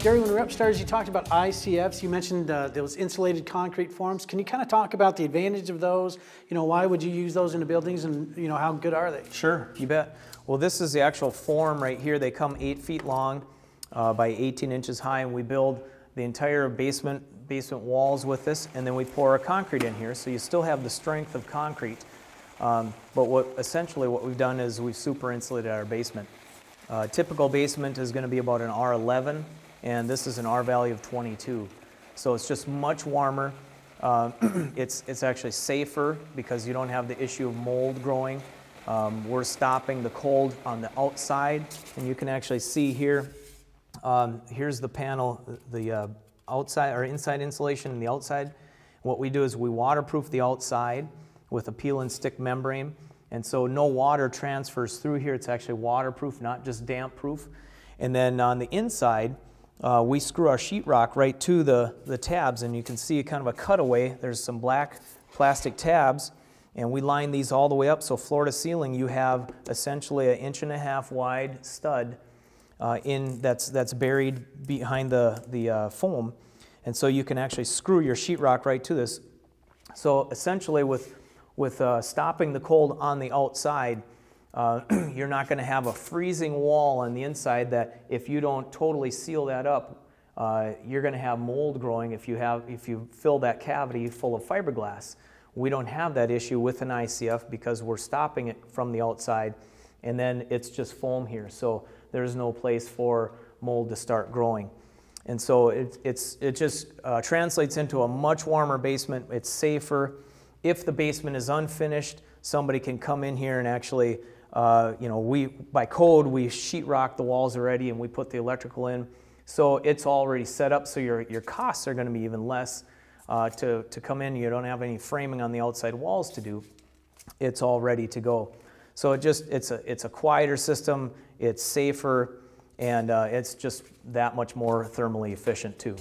Gary, when we were upstairs, you talked about ICFs. You mentioned uh, those insulated concrete forms. Can you kind of talk about the advantage of those? You know, why would you use those in the buildings and, you know, how good are they? Sure, you bet. Well, this is the actual form right here. They come eight feet long uh, by 18 inches high, and we build the entire basement basement walls with this, and then we pour a concrete in here, so you still have the strength of concrete. Um, but what essentially what we've done is we've super insulated our basement. Uh, typical basement is going to be about an R11, and this is an R value of 22. So it's just much warmer. Uh, it's, it's actually safer because you don't have the issue of mold growing. Um, we're stopping the cold on the outside, and you can actually see here, um, here's the panel, the uh, outside or inside insulation and the outside. What we do is we waterproof the outside with a peel and stick membrane. And so no water transfers through here. It's actually waterproof, not just damp proof. And then on the inside, uh, we screw our sheetrock right to the, the tabs, and you can see kind of a cutaway. There's some black plastic tabs, and we line these all the way up. So floor to ceiling, you have essentially an inch and a half wide stud uh, in that's that's buried behind the the uh, foam, and so you can actually screw your sheetrock right to this. So essentially, with with uh, stopping the cold on the outside, uh, you're not going to have a freezing wall on the inside. That if you don't totally seal that up, uh, you're going to have mold growing. If you have if you fill that cavity full of fiberglass, we don't have that issue with an ICF because we're stopping it from the outside, and then it's just foam here. So there's no place for mold to start growing. And so it, it's, it just uh, translates into a much warmer basement. It's safer. If the basement is unfinished, somebody can come in here and actually, uh, you know, we by code we sheetrock the walls already and we put the electrical in. So it's already set up. So your your costs are going to be even less uh, to to come in. You don't have any framing on the outside walls to do. It's all ready to go. So it just it's a it's a quieter system, it's safer, and uh, it's just that much more thermally efficient too.